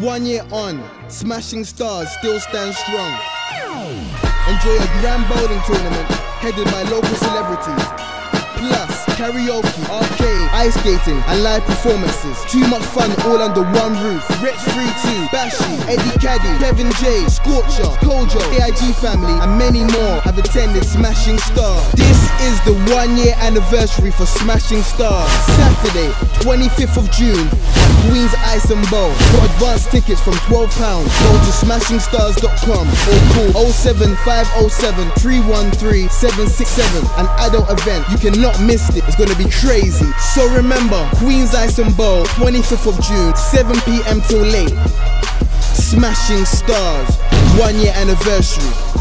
One year on, Smashing Stars still stand strong. Enjoy a grand bowling tournament headed by local celebrities. Plus, karaoke, arcade, ice skating, and live performances. Too much fun all under one roof. Wretch 32, Bashy, Eddie Kadi, Kevin J, Scorcher, Kojo, AIG family, and many more have attended Smashing Stars. This is the one year anniversary for Smashing Stars. Saturday, 25th of June, Queen's Ice and Bowl. For advance tickets from £12, go to smashingstars.com or call 07507 313 767. An adult event. You cannot miss it. It's gonna be crazy. So remember, Queen's Ice and Bowl, 25th of June, 7 pm till late. Smashing Stars, one year anniversary.